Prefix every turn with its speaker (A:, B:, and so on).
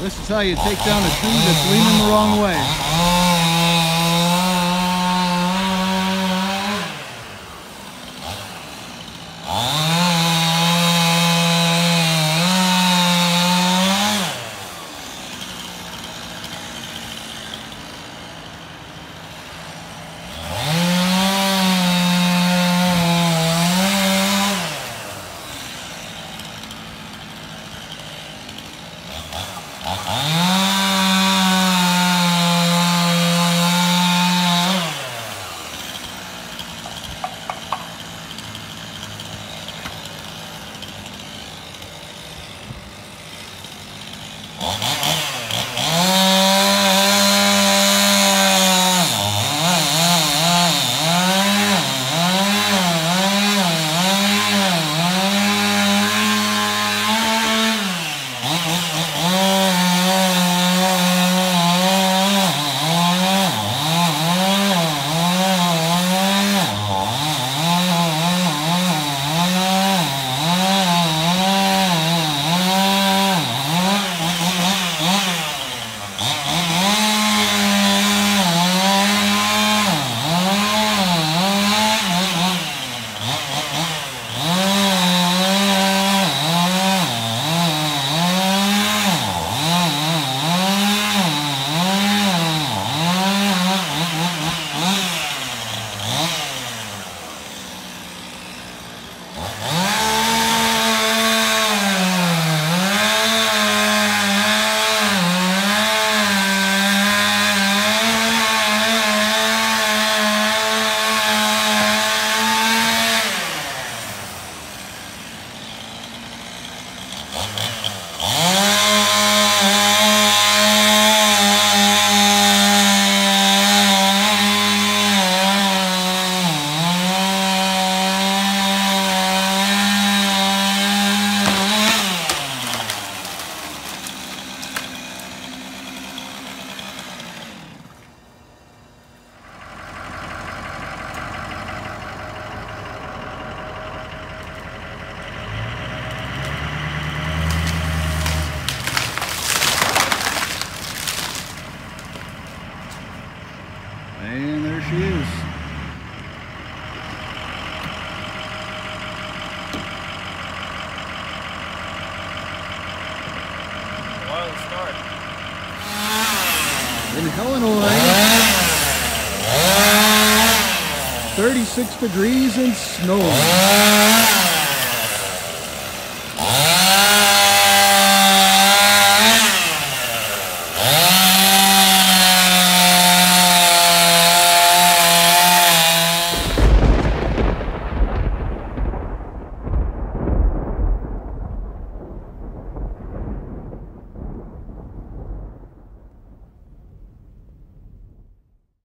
A: This is how you take down a tree that's leaning the wrong way. She is.
B: Wild start.
A: In Illinois, 36 degrees and snow.